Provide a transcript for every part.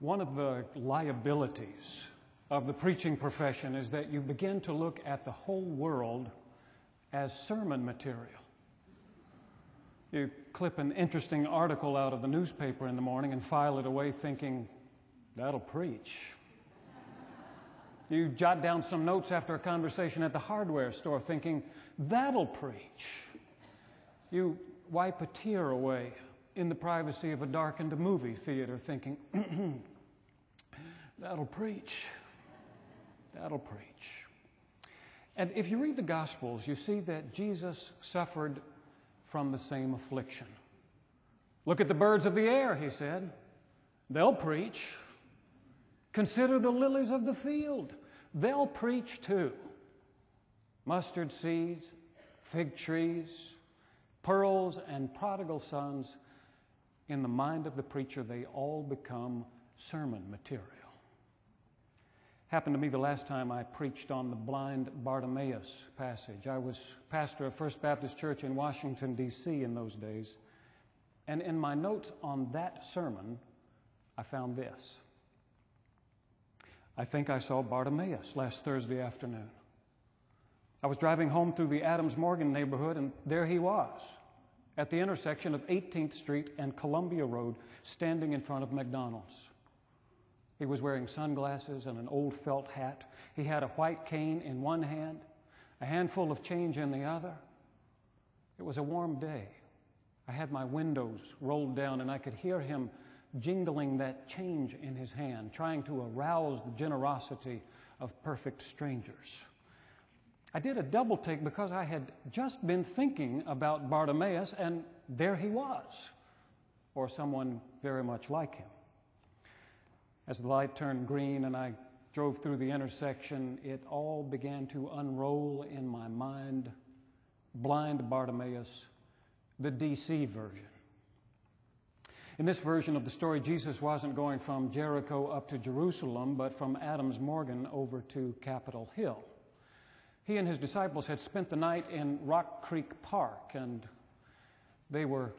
One of the liabilities of the preaching profession is that you begin to look at the whole world as sermon material. You clip an interesting article out of the newspaper in the morning and file it away thinking, that'll preach. You jot down some notes after a conversation at the hardware store thinking, that'll preach. You wipe a tear away in the privacy of a darkened movie theater thinking, that'll preach. That'll preach. And if you read the Gospels, you see that Jesus suffered from the same affliction. Look at the birds of the air, he said. They'll preach. Consider the lilies of the field. They'll preach too. Mustard seeds, fig trees, pearls, and prodigal sons, in the mind of the preacher, they all become sermon material. Happened to me the last time I preached on the blind Bartimaeus passage. I was pastor of First Baptist Church in Washington, D.C. in those days. And in my notes on that sermon, I found this. I think I saw Bartimaeus last Thursday afternoon. I was driving home through the Adams Morgan neighborhood, and there he was at the intersection of 18th Street and Columbia Road, standing in front of McDonald's. He was wearing sunglasses and an old felt hat. He had a white cane in one hand, a handful of change in the other. It was a warm day. I had my windows rolled down and I could hear him jingling that change in his hand, trying to arouse the generosity of perfect strangers. I did a double take because I had just been thinking about Bartimaeus, and there he was, or someone very much like him. As the light turned green and I drove through the intersection, it all began to unroll in my mind. Blind Bartimaeus, the DC version. In this version of the story, Jesus wasn't going from Jericho up to Jerusalem, but from Adams Morgan over to Capitol Hill. He and his disciples had spent the night in Rock Creek Park, and they were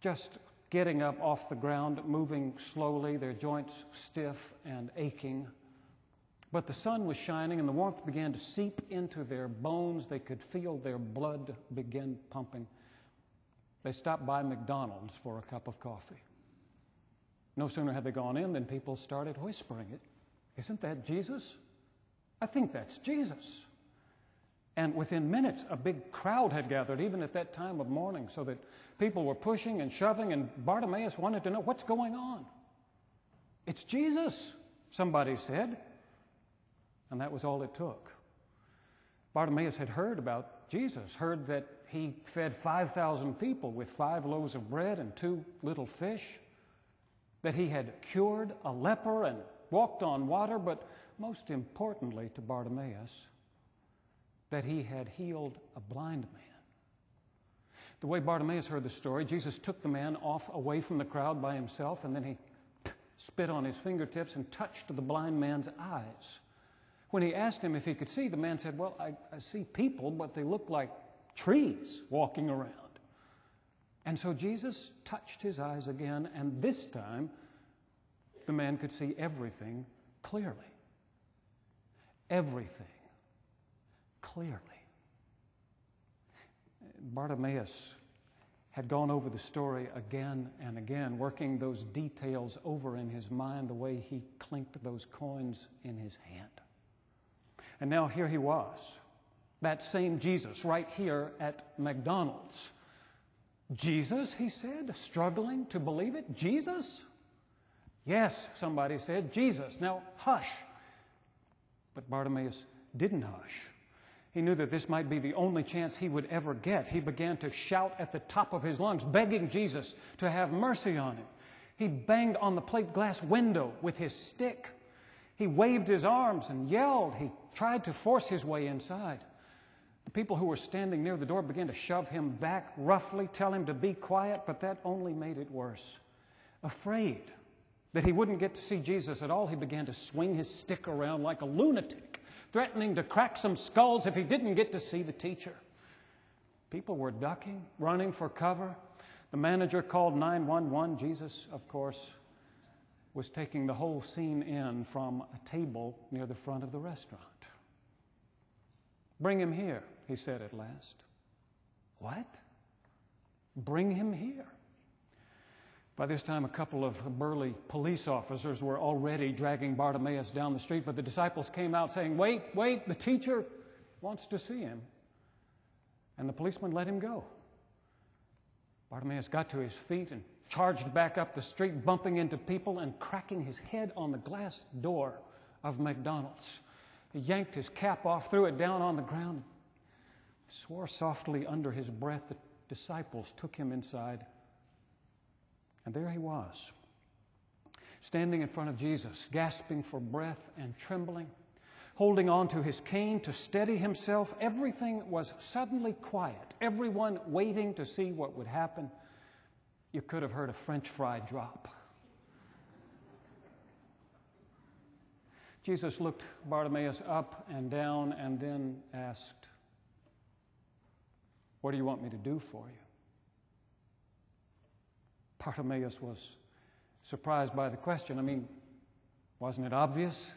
just getting up off the ground, moving slowly, their joints stiff and aching. But the sun was shining and the warmth began to seep into their bones. They could feel their blood begin pumping. They stopped by McDonald's for a cup of coffee. No sooner had they gone in than people started whispering it. Isn't that Jesus? I think that's Jesus. And within minutes, a big crowd had gathered, even at that time of morning, so that people were pushing and shoving, and Bartimaeus wanted to know what's going on. It's Jesus, somebody said. And that was all it took. Bartimaeus had heard about Jesus, heard that he fed 5,000 people with five loaves of bread and two little fish, that he had cured a leper and walked on water, but most importantly to Bartimaeus, that he had healed a blind man. The way Bartimaeus heard the story, Jesus took the man off away from the crowd by himself, and then he spit on his fingertips and touched the blind man's eyes. When he asked him if he could see, the man said, Well, I, I see people, but they look like trees walking around. And so Jesus touched his eyes again, and this time the man could see everything clearly. Everything clearly. Bartimaeus had gone over the story again and again, working those details over in his mind the way he clinked those coins in his hand. And now here he was, that same Jesus, right here at McDonald's. Jesus, he said, struggling to believe it? Jesus? Yes, somebody said, Jesus. Now, hush. But Bartimaeus didn't hush. He knew that this might be the only chance he would ever get. He began to shout at the top of his lungs, begging Jesus to have mercy on him. He banged on the plate glass window with his stick. He waved his arms and yelled. He tried to force his way inside. The people who were standing near the door began to shove him back roughly, tell him to be quiet, but that only made it worse. Afraid that he wouldn't get to see Jesus at all, he began to swing his stick around like a lunatic threatening to crack some skulls if he didn't get to see the teacher. People were ducking, running for cover. The manager called 911. Jesus, of course, was taking the whole scene in from a table near the front of the restaurant. Bring him here, he said at last. What? Bring him here. By this time, a couple of burly police officers were already dragging Bartimaeus down the street, but the disciples came out saying, Wait, wait, the teacher wants to see him. And the policeman let him go. Bartimaeus got to his feet and charged back up the street, bumping into people and cracking his head on the glass door of McDonald's. He yanked his cap off, threw it down on the ground, swore softly under his breath. The disciples took him inside and there he was, standing in front of Jesus, gasping for breath and trembling, holding on to his cane to steady himself. Everything was suddenly quiet, everyone waiting to see what would happen. You could have heard a French fry drop. Jesus looked Bartimaeus up and down and then asked, What do you want me to do for you? Bartimaeus was surprised by the question. I mean, wasn't it obvious?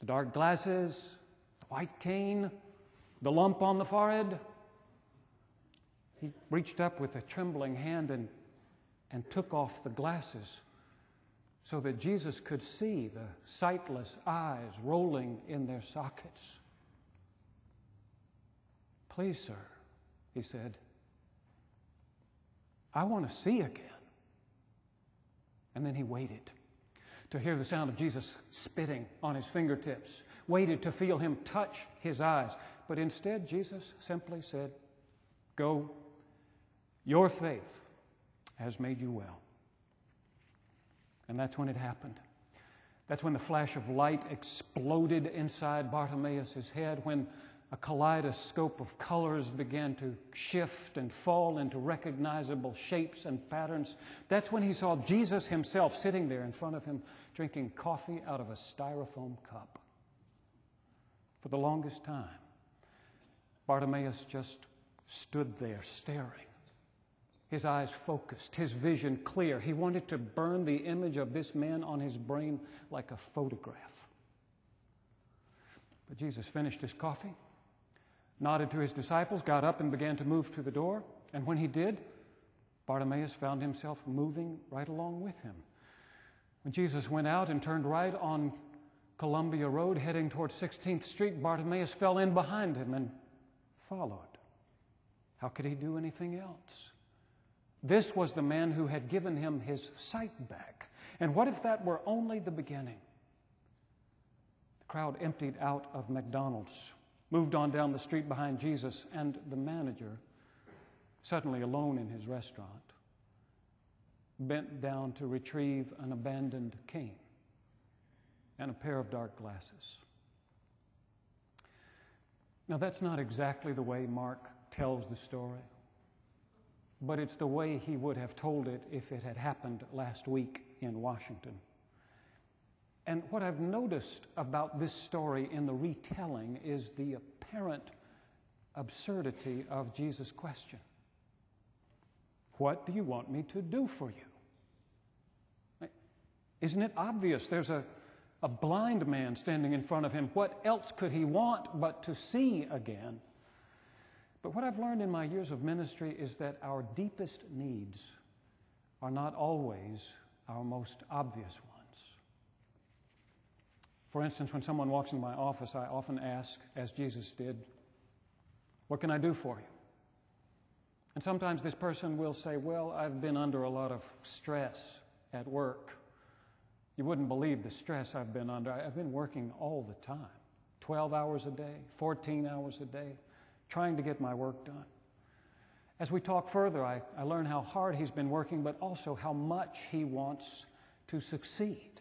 The dark glasses, the white cane, the lump on the forehead. He reached up with a trembling hand and, and took off the glasses so that Jesus could see the sightless eyes rolling in their sockets. Please, sir, he said. I want to see again. And then he waited to hear the sound of Jesus spitting on his fingertips, waited to feel him touch his eyes. But instead, Jesus simply said, Go, your faith has made you well. And that's when it happened. That's when the flash of light exploded inside Bartimaeus' head, when a kaleidoscope of colors began to shift and fall into recognizable shapes and patterns. That's when he saw Jesus himself sitting there in front of him, drinking coffee out of a styrofoam cup. For the longest time, Bartimaeus just stood there staring, his eyes focused, his vision clear. He wanted to burn the image of this man on his brain like a photograph. But Jesus finished his coffee nodded to his disciples, got up, and began to move to the door. And when he did, Bartimaeus found himself moving right along with him. When Jesus went out and turned right on Columbia Road, heading toward 16th Street, Bartimaeus fell in behind him and followed. How could he do anything else? This was the man who had given him his sight back. And what if that were only the beginning? The crowd emptied out of McDonald's moved on down the street behind Jesus, and the manager, suddenly alone in his restaurant, bent down to retrieve an abandoned cane and a pair of dark glasses. Now, that's not exactly the way Mark tells the story, but it's the way he would have told it if it had happened last week in Washington. And what I've noticed about this story in the retelling is the apparent absurdity of Jesus' question What do you want me to do for you? Isn't it obvious? There's a, a blind man standing in front of him. What else could he want but to see again? But what I've learned in my years of ministry is that our deepest needs are not always our most obvious ones. For instance, when someone walks into my office, I often ask, as Jesus did, What can I do for you? And sometimes this person will say, Well, I've been under a lot of stress at work. You wouldn't believe the stress I've been under. I've been working all the time 12 hours a day, 14 hours a day, trying to get my work done. As we talk further, I, I learn how hard he's been working, but also how much he wants to succeed.